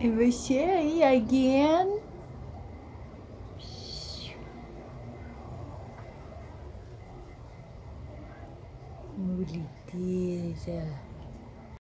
It was say again. Mulitisa.